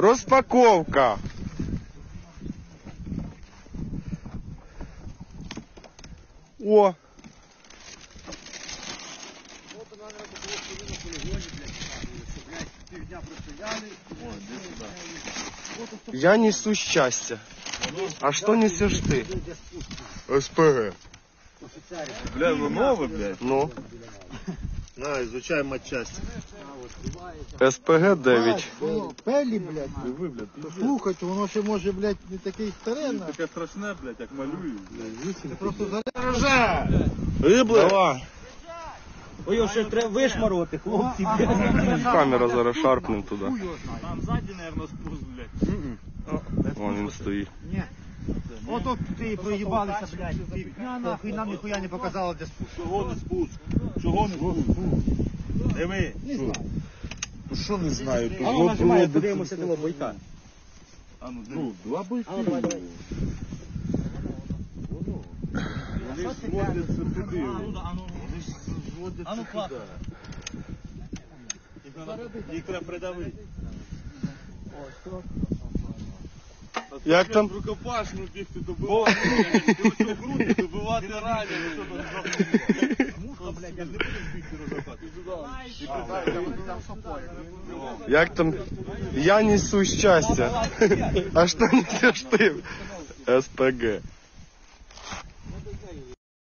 Распаковка. О! Вот она, наверное, половина полигоне, блядь, півдня простояли. Я несу счастье. А что несешь ты? СПГ. Бля, ну новый, блядь. Ну. На, изучаем отчасти. СПГ-9. Пелі, блядь. Ну, Диви, блядь. Слухайте, воно ще може, блядь, не такий терен. Ну, таке страшне, блядь, як малюю. Це просто заряджа. Рибла. Ой, ще треба вишмарувати, хлопці. Камера зараз шарпнем туди. Там ззаді, мабуть, спуск, блядь. Вон він стоїть. Ні. От от ти проїбалися, блядь. Півдня нахуй нам ніхуя не показало, де спуск. Чого не спуск? Чого не спуск? Диви. Не знаю. Ну що не знаю, А ну нажимає, подивимося того бойка. А ну, ну, два бойки. А ну давай, давай. Вони зводяться туди. А ну класно. Їх треба придавити. Як там? В рукопашну бігти добивати, блядь, до груди добивати ранених. Що там за Муха, Як там? Я несу щастя. А что, несеш ти? СТГ.